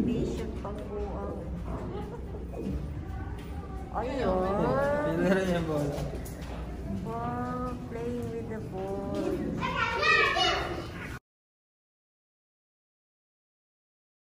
exhibition pa po. Ayun. Pinara niya bola. Wow,